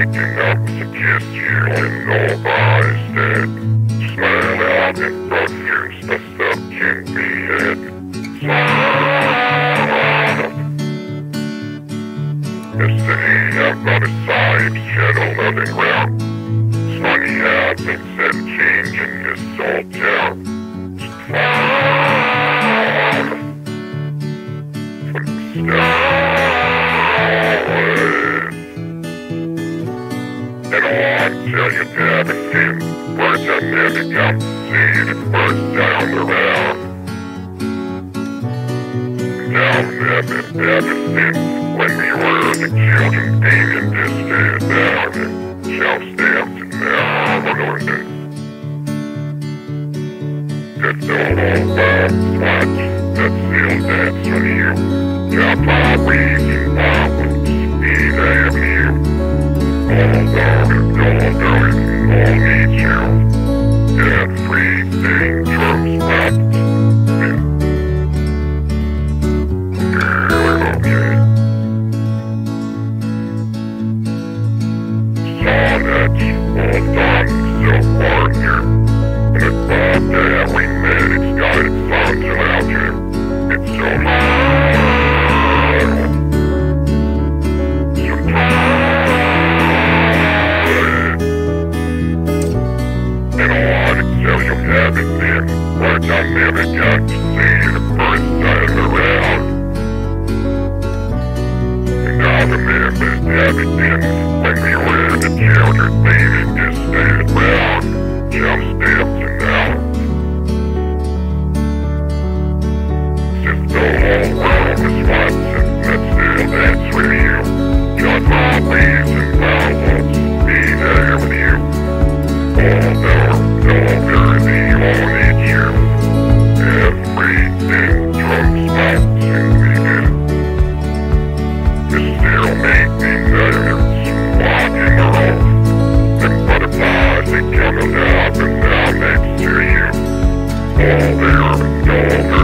Waking up to kiss you and nobody's dead. Smile out and perfumes the can be hid. Smile. Yesterday I've got a side shadow loving. It's how things have changed in this old town. Smile. Tell you that I've seen words I never got to see the first down the round. Now I've been ever since when we were the children painting this down and shelf stamped and need you. Everything turns back never got to see the first time around. And we All there